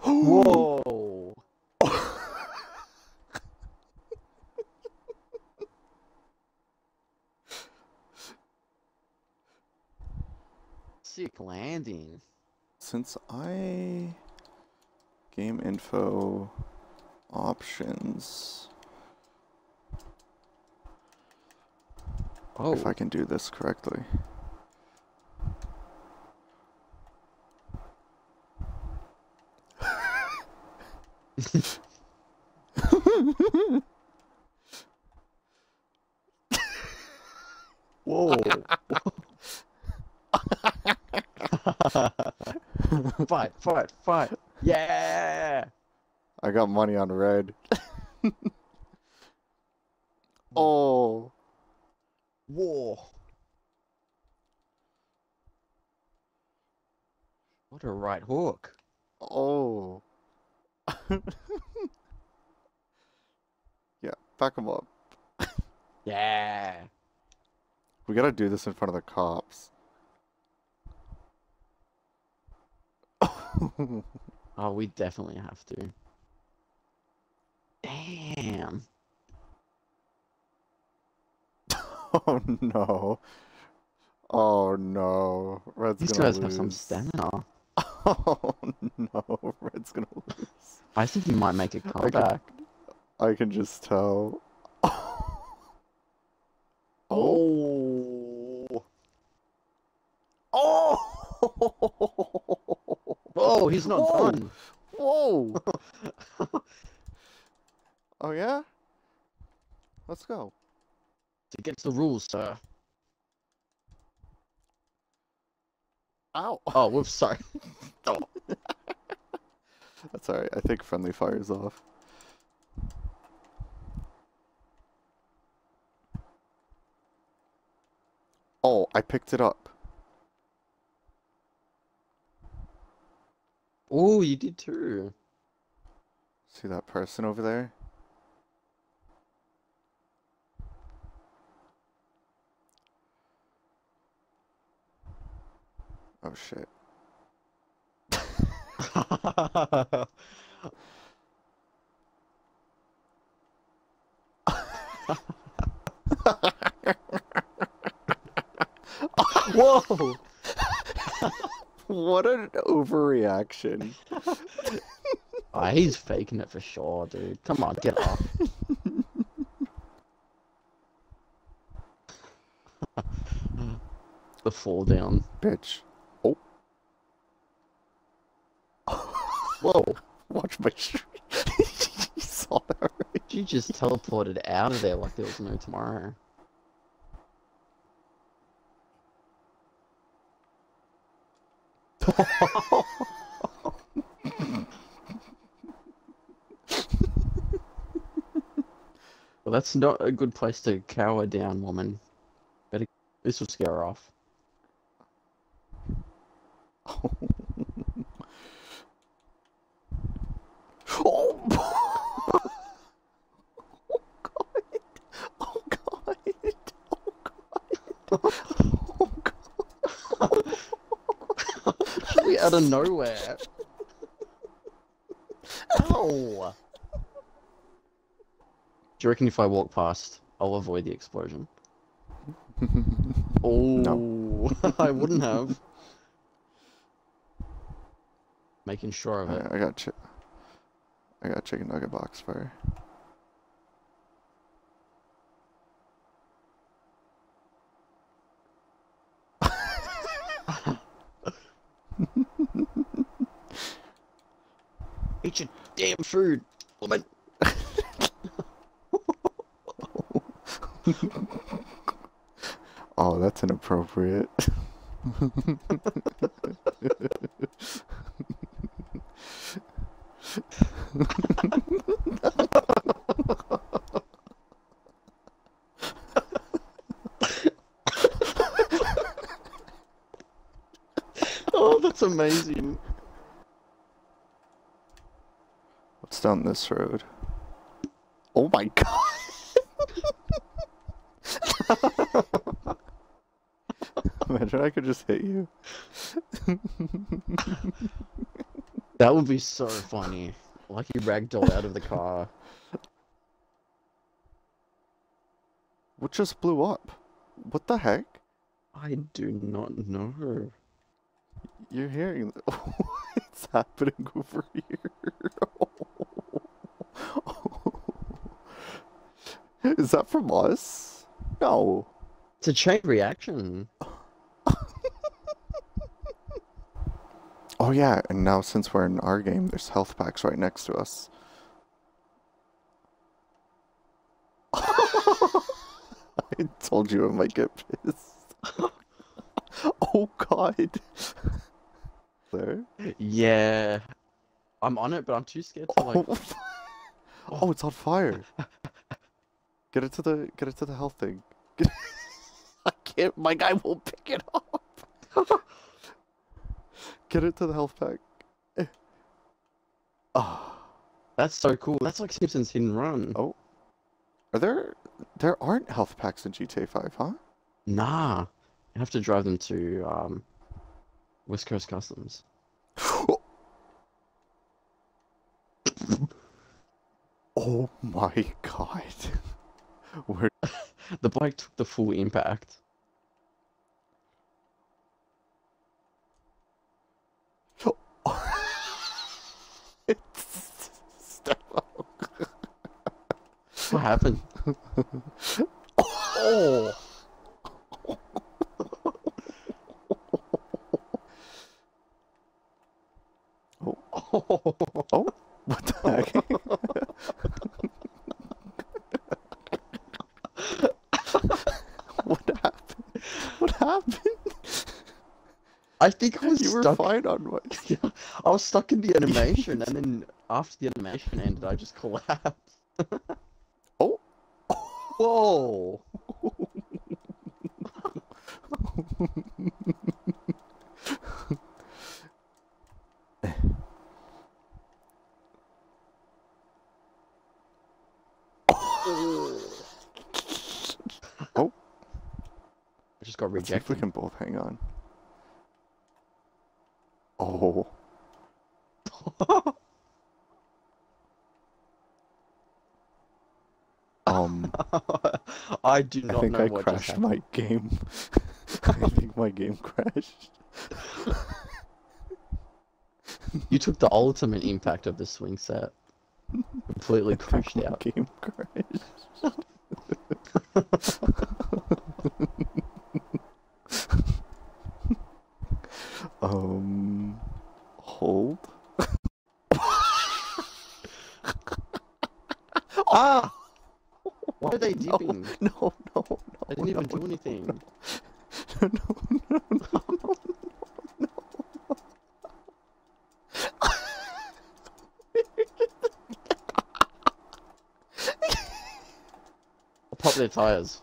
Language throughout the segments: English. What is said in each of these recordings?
Whoa. Sick landing. Since I game info options, Oh, if I oh. can do this correctly. Whoa. fight, fight, fight. Yeah. I got money on red. oh, Whoa. What a right hook. oh. yeah, back him up. Yeah. We gotta do this in front of the cops. Oh, we definitely have to. Damn. oh no. Oh no. Red's These guys lose. have some stamina. Oh no. Red's gonna lose. I think he might make a comeback. I can just tell. Oh. Oh. Oh. Oh, he's not Whoa. done. Whoa. oh yeah? Let's go. It's against the rules, sir. Ow. Oh, whoops, sorry. Oh. That's alright. I think friendly fire's off. Oh, I picked it up. Oh, you did too. See that person over there? Oh shit. Whoa! What an overreaction. Oh, he's faking it for sure, dude. Come on, get off. the fall down. Bitch. Whoa! Watch my stream. you saw that? You just teleported out of there like there was no tomorrow. Well, that's not a good place to cower down, woman. Better. This will scare her off. Oh, oh god. Oh god. Oh god. Oh Actually, out of nowhere. Ow! Do you reckon if I walk past, I'll avoid the explosion? Oh, no. I wouldn't have. Making sure of it. Alright, I got chi- I got chicken nugget box fire. Eat your damn food, woman. Oh, that's inappropriate. Oh, that's amazing. What's this road? Oh my god! Imagine I could just hit you. That would be so funny. Lucky ragdoll out of the car. What just blew up? What the heck? I do not know. You're hearing what's happening over here? Is that from us? No. It's a chain reaction. Oh yeah, and now since we're in our game, there's health packs right next to us. I told you I might get pissed. oh god. There. Yeah. I'm on it, but I'm too scared to like. Oh. oh, it's on fire. Get it to the get it to the health thing. Get... I can't. My guy won't pick it up. get it to the health pack. Ah. That's so cool. That's like Simpsons Hit and Run. Oh. Are there there aren't health packs in GTA 5, huh? Nah. You have to drive them to um, West Coast Customs. oh my god. Where The bike took the full impact. What happened? oh. Oh. Oh. What the heck? what happened? What happened? I think I was You were stuck. fine on what? I was stuck in the animation, and then after the animation ended, I just collapsed. Oh. Whoa! Oh. I just got Let's see if we can both hang on. Oh. Um, I do I not think know I what just crashed my game. I think my game crashed. You took the ultimate impact of the swing set. Completely I think crashed my out. game crashed. um, hold. Ah! Why are they No, dipping? no, no, no. I didn't no. No, no, no, no, no. I'll pop their tires.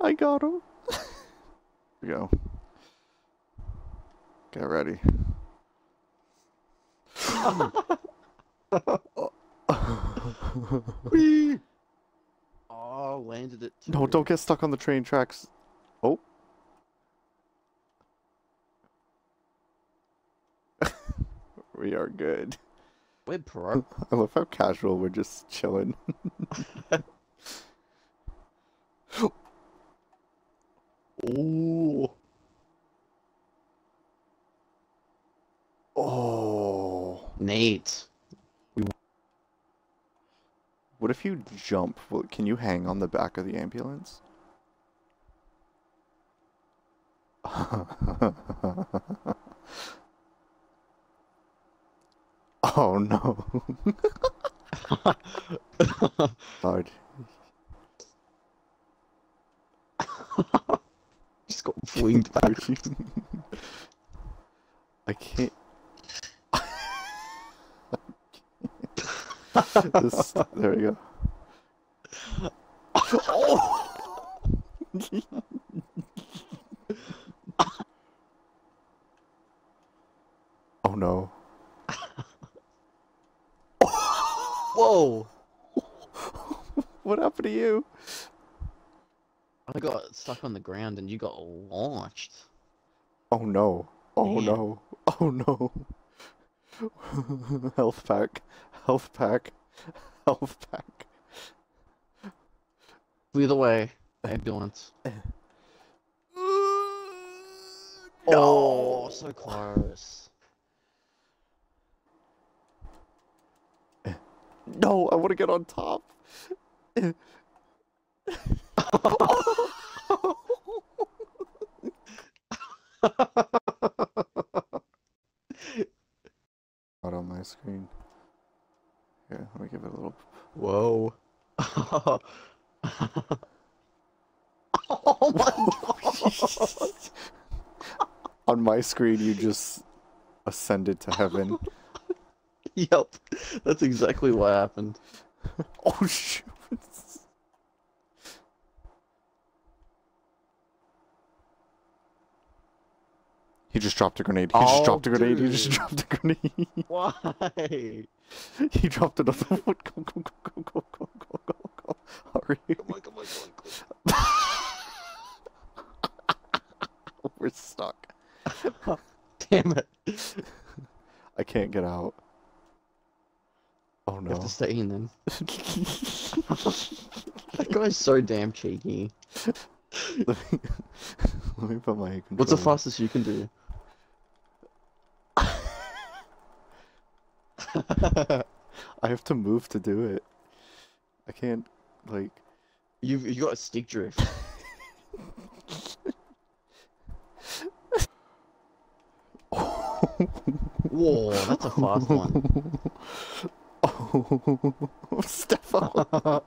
I got him. Here we go. Get ready. Whee! Oh, landed it. no, don't get stuck on the train tracks. Oh. we are good. We're pro. I love how casual we're just chilling. Ooh. Oh. Nate. What if you jump? Well, can you hang on the back of the ambulance? oh no. God. Just got flinged back. I can't. This, there we go. oh no. Whoa! What happened to you? I got stuck on the ground and you got launched. Oh no. Oh Damn. no. Oh no. health pack, health pack, health pack. Clear the way. Ambulance. No. Oh, so close. No, I want to get on top. Not on my screen. Here, let me give it a little. Whoa. oh my god. on my screen, you just ascended to heaven. yep. That's exactly what happened. oh shoot! He just dropped a grenade. He just Oh, dropped a grenade. He just dropped a grenade. Why? he dropped another one. Go, go, go, go, go, go, go, go, go. Hurry. Come on, come on, come on, We're stuck. on. Damn it. I can't get out. Oh no. You have to stay in then. That guy's so damn cheeky. let, me, put my. What's the fastest you can do? I have to move to do it. I can't, like. You've you got a stick drift. Whoa, that's a fast one. Oh, Stefan.